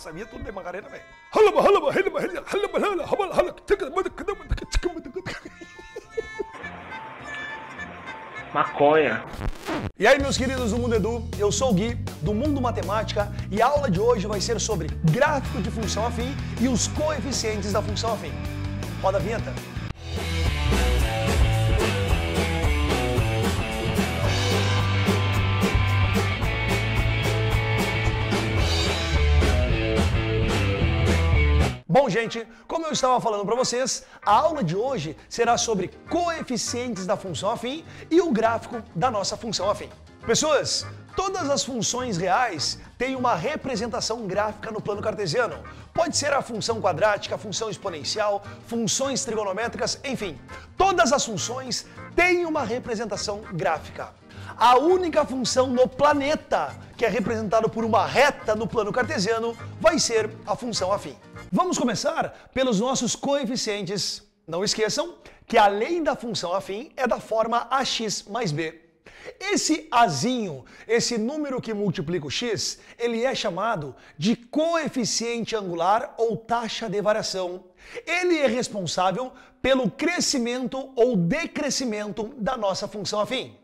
Essa minha tudo de Macarena, velho. Maconha. E aí, meus queridos do Mundo Edu, eu sou o Gui, do Mundo Matemática, e a aula de hoje vai ser sobre gráfico de função afim e os coeficientes da função afim. Roda a vinheta. Bom, gente, como eu estava falando para vocês, a aula de hoje será sobre coeficientes da função afim e o gráfico da nossa função afim. Pessoas, todas as funções reais têm uma representação gráfica no plano cartesiano. Pode ser a função quadrática, a função exponencial, funções trigonométricas, enfim, todas as funções têm uma representação gráfica. A única função no planeta que é representada por uma reta no plano cartesiano vai ser a função afim. Vamos começar pelos nossos coeficientes. Não esqueçam que a lei da função afim é da forma ax mais b. Esse azinho, esse número que multiplica o x, ele é chamado de coeficiente angular ou taxa de variação. Ele é responsável pelo crescimento ou decrescimento da nossa função afim.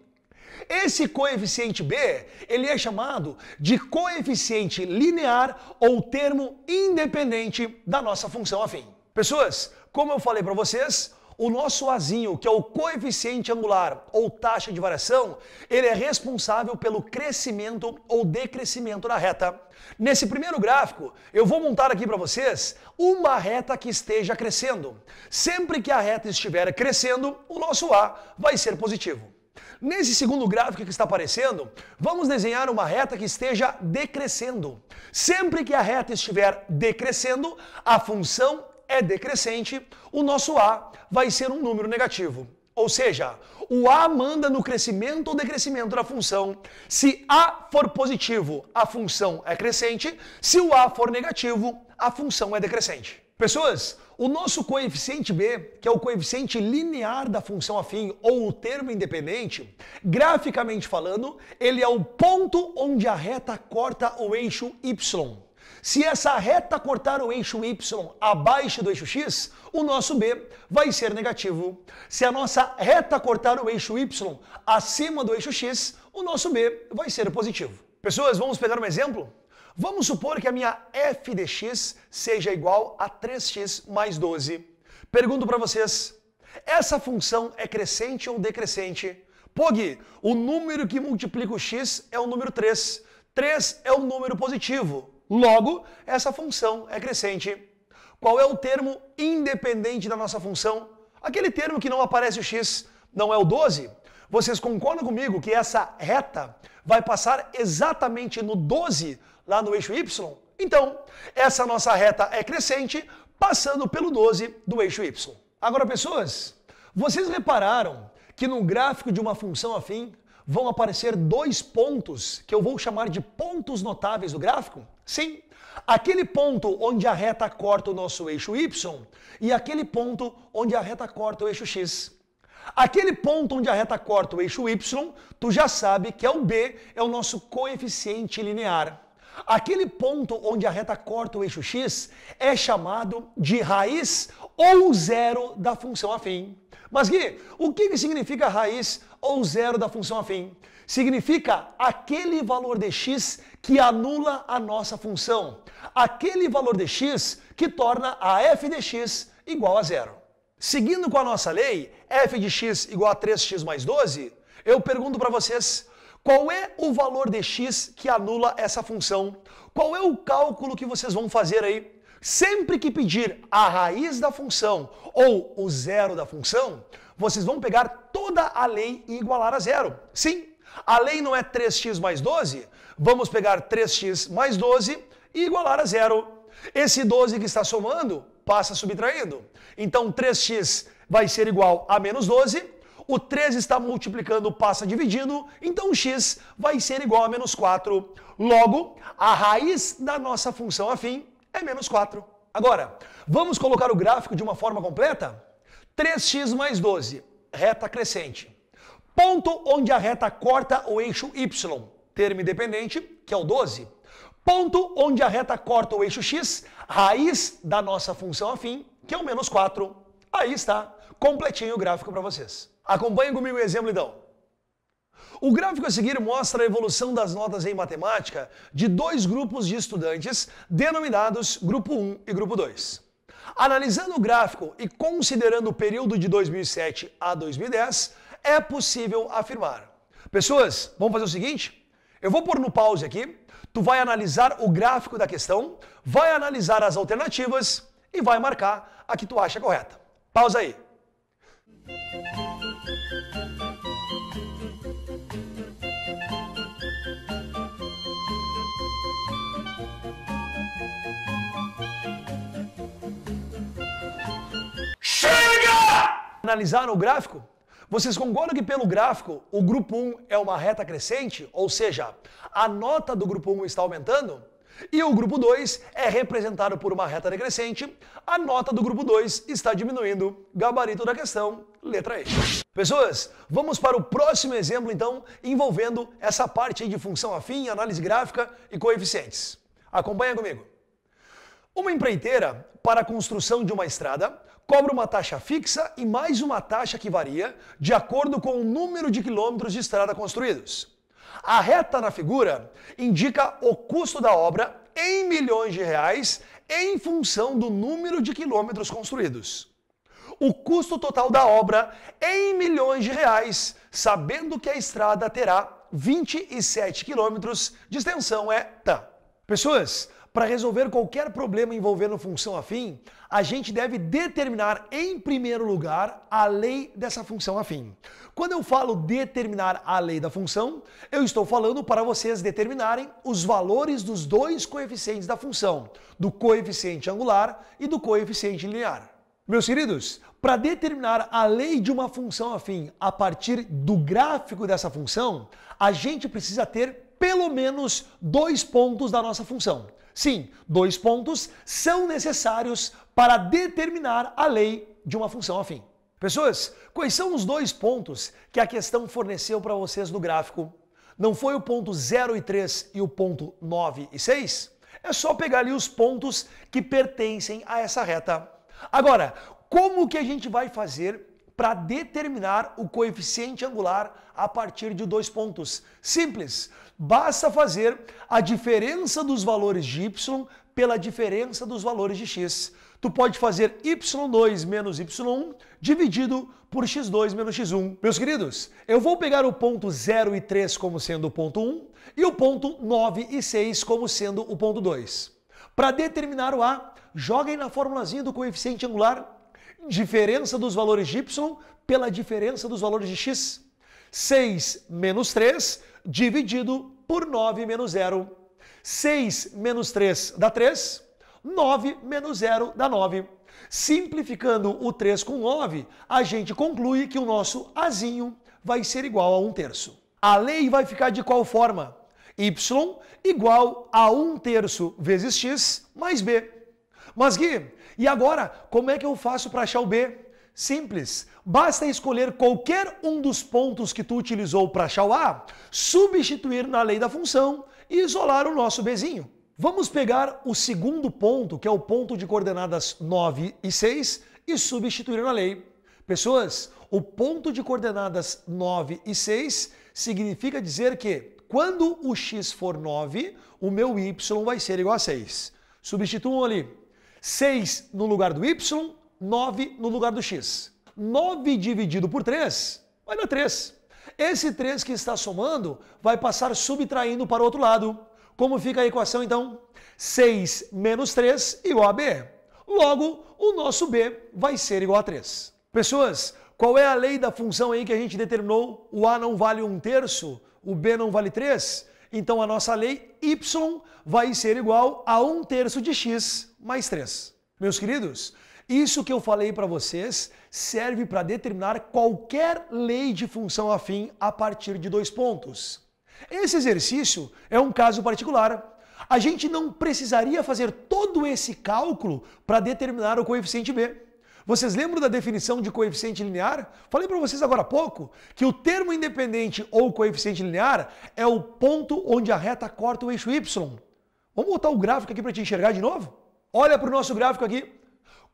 Esse coeficiente b, ele é chamado de coeficiente linear ou termo independente da nossa função afim. Pessoas, como eu falei para vocês, o nosso azinho, que é o coeficiente angular ou taxa de variação, ele é responsável pelo crescimento ou decrescimento da reta. Nesse primeiro gráfico, eu vou montar aqui para vocês uma reta que esteja crescendo. Sempre que a reta estiver crescendo, o nosso A vai ser positivo. Nesse segundo gráfico que está aparecendo, vamos desenhar uma reta que esteja decrescendo. Sempre que a reta estiver decrescendo, a função é decrescente, o nosso A vai ser um número negativo. Ou seja, o A manda no crescimento ou decrescimento da função. Se A for positivo, a função é crescente. Se o A for negativo, a função é decrescente. Pessoas, o nosso coeficiente b, que é o coeficiente linear da função afim ou o termo independente, graficamente falando, ele é o ponto onde a reta corta o eixo y. Se essa reta cortar o eixo y abaixo do eixo x, o nosso b vai ser negativo. Se a nossa reta cortar o eixo y acima do eixo x, o nosso b vai ser positivo. Pessoas, vamos pegar um exemplo? Vamos supor que a minha f de x seja igual a 3x mais 12. Pergunto para vocês, essa função é crescente ou decrescente? Pog, o número que multiplica o x é o número 3. 3 é um número positivo. Logo, essa função é crescente. Qual é o termo independente da nossa função? Aquele termo que não aparece o x, não é o 12? Vocês concordam comigo que essa reta vai passar exatamente no 12 lá no eixo y? Então, essa nossa reta é crescente, passando pelo 12 do eixo y. Agora, pessoas, vocês repararam que no gráfico de uma função afim vão aparecer dois pontos que eu vou chamar de pontos notáveis do gráfico? Sim, aquele ponto onde a reta corta o nosso eixo y e aquele ponto onde a reta corta o eixo x. Aquele ponto onde a reta corta o eixo y, tu já sabe que é o b, é o nosso coeficiente linear. Aquele ponto onde a reta corta o eixo x é chamado de raiz ou zero da função afim. Mas Gui, o que significa raiz ou zero da função afim? Significa aquele valor de x que anula a nossa função. Aquele valor de x que torna a f de x igual a zero. Seguindo com a nossa lei, f de x igual a 3x mais 12, eu pergunto para vocês, qual é o valor de x que anula essa função? Qual é o cálculo que vocês vão fazer aí? Sempre que pedir a raiz da função ou o zero da função, vocês vão pegar toda a lei e igualar a zero. Sim, a lei não é 3x mais 12? Vamos pegar 3x mais 12 e igualar a zero. Esse 12 que está somando passa subtraindo. Então 3x vai ser igual a menos 12 o 3 está multiplicando, passa dividindo, então x vai ser igual a menos 4. Logo, a raiz da nossa função afim é menos 4. Agora, vamos colocar o gráfico de uma forma completa? 3x mais 12, reta crescente. Ponto onde a reta corta o eixo y. termo independente, que é o 12. Ponto onde a reta corta o eixo x, raiz da nossa função afim, que é o menos 4. Aí está, completinho o gráfico para vocês. Acompanhe comigo o exemplo então. O gráfico a seguir mostra a evolução das notas em matemática de dois grupos de estudantes denominados Grupo 1 e Grupo 2. Analisando o gráfico e considerando o período de 2007 a 2010, é possível afirmar. Pessoas, vamos fazer o seguinte? Eu vou pôr no pause aqui, tu vai analisar o gráfico da questão, vai analisar as alternativas e vai marcar a que tu acha correta. Pausa aí. Analisaram o gráfico? Vocês concordam que pelo gráfico o grupo 1 é uma reta crescente, ou seja, a nota do grupo 1 está aumentando? E o grupo 2 é representado por uma reta decrescente, a nota do grupo 2 está diminuindo. Gabarito da questão, letra E. Pessoas, vamos para o próximo exemplo então, envolvendo essa parte de função afim, análise gráfica e coeficientes. Acompanha comigo. Uma empreiteira para a construção de uma estrada cobra uma taxa fixa e mais uma taxa que varia de acordo com o número de quilômetros de estrada construídos. A reta na figura indica o custo da obra em milhões de reais em função do número de quilômetros construídos. O custo total da obra em milhões de reais, sabendo que a estrada terá 27 quilômetros de extensão é tá. Pessoas, para resolver qualquer problema envolvendo função afim, a gente deve determinar em primeiro lugar a lei dessa função afim. Quando eu falo determinar a lei da função, eu estou falando para vocês determinarem os valores dos dois coeficientes da função, do coeficiente angular e do coeficiente linear. Meus queridos, para determinar a lei de uma função afim a partir do gráfico dessa função, a gente precisa ter pelo menos dois pontos da nossa função. Sim, dois pontos são necessários para determinar a lei de uma função afim. Pessoas, quais são os dois pontos que a questão forneceu para vocês no gráfico? Não foi o ponto 0 e 3 e o ponto 9 e 6? É só pegar ali os pontos que pertencem a essa reta. Agora, como que a gente vai fazer para determinar o coeficiente angular a partir de dois pontos. Simples, basta fazer a diferença dos valores de y pela diferença dos valores de x. Tu pode fazer y2 menos y1 dividido por x2 menos x1. Meus queridos, eu vou pegar o ponto 0 e 3 como sendo o ponto 1 e o ponto 9 e 6 como sendo o ponto 2. Para determinar o a, joguem na formulazinha do coeficiente angular diferença dos valores de y pela diferença dos valores de x. 6 menos 3 dividido por 9 menos 0. 6 menos 3 dá 3, 9 menos 0 dá 9. Simplificando o 3 com 9, a gente conclui que o nosso azinho vai ser igual a 1 terço. A lei vai ficar de qual forma? y igual a 1 terço vezes x mais b. Mas Gui, e agora, como é que eu faço para achar o B? Simples. Basta escolher qualquer um dos pontos que tu utilizou para achar o A, substituir na lei da função e isolar o nosso Bzinho. Vamos pegar o segundo ponto, que é o ponto de coordenadas 9 e 6, e substituir na lei. Pessoas, o ponto de coordenadas 9 e 6 significa dizer que quando o x for 9, o meu y vai ser igual a 6. Substituam ali 6 no lugar do y, 9 no lugar do x. 9 dividido por 3 vai dar 3. Esse 3 que está somando vai passar subtraindo para o outro lado. Como fica a equação então? 6 menos 3 igual a b. Logo, o nosso b vai ser igual a 3. Pessoas, qual é a lei da função aí que a gente determinou? O a não vale 1 terço, o b não vale 3? Então a nossa lei y vai ser igual a 1 terço de x mais 3. Meus queridos, isso que eu falei para vocês serve para determinar qualquer lei de função afim a partir de dois pontos. Esse exercício é um caso particular. A gente não precisaria fazer todo esse cálculo para determinar o coeficiente b. Vocês lembram da definição de coeficiente linear? Falei para vocês agora há pouco que o termo independente ou coeficiente linear é o ponto onde a reta corta o eixo y. Vamos botar o gráfico aqui para te enxergar de novo? Olha para o nosso gráfico aqui.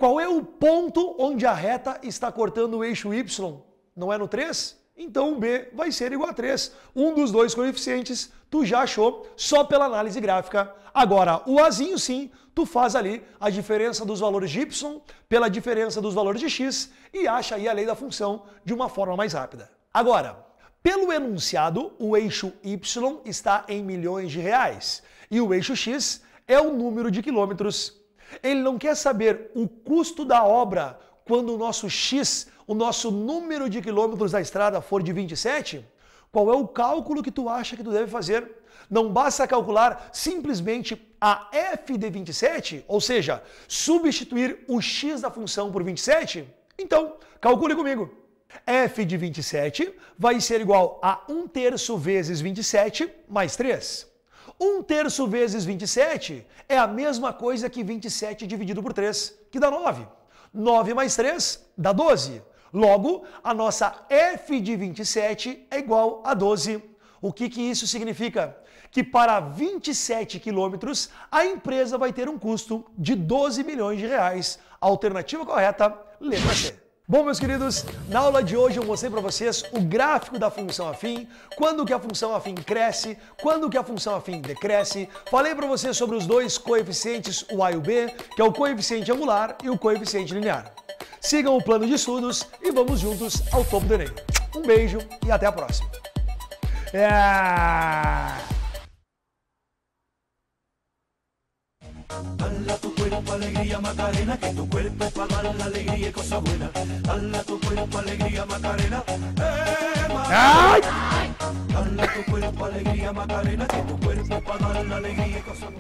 Qual é o ponto onde a reta está cortando o eixo y? Não é no 3? Então o B vai ser igual a 3. Um dos dois coeficientes tu já achou só pela análise gráfica. Agora, o Azinho sim, tu faz ali a diferença dos valores de y pela diferença dos valores de x e acha aí a lei da função de uma forma mais rápida. Agora, pelo enunciado, o eixo y está em milhões de reais e o eixo x é o número de quilômetros. Ele não quer saber o custo da obra quando o nosso x, o nosso número de quilômetros da estrada for de 27, qual é o cálculo que tu acha que tu deve fazer? Não basta calcular simplesmente a f de 27, ou seja, substituir o x da função por 27? Então, calcule comigo. f de 27 vai ser igual a 1 terço vezes 27 mais 3. 1 terço vezes 27 é a mesma coisa que 27 dividido por 3, que dá 9. 9 mais 3 dá 12. Logo, a nossa f de 27 é igual a 12. O que, que isso significa? Que para 27 quilômetros, a empresa vai ter um custo de 12 milhões de reais. Alternativa correta, letra C. Bom, meus queridos, na aula de hoje eu mostrei para vocês o gráfico da função afim, quando que a função afim cresce, quando que a função afim decresce. Falei para vocês sobre os dois coeficientes, o A e o B, que é o coeficiente angular e o coeficiente linear. Sigam o plano de estudos e vamos juntos ao topo do Enem. Um beijo e até a próxima. É... Dala tu cuerpo alegría Macarena, que tu cuerpo es para dar la alegría y cosa buena. Dala tu cuerpo alegría Macarena, eh Macarena. Dala tu cuerpo alegría Macarena, que tu cuerpo es para dar la alegría y cosa buena.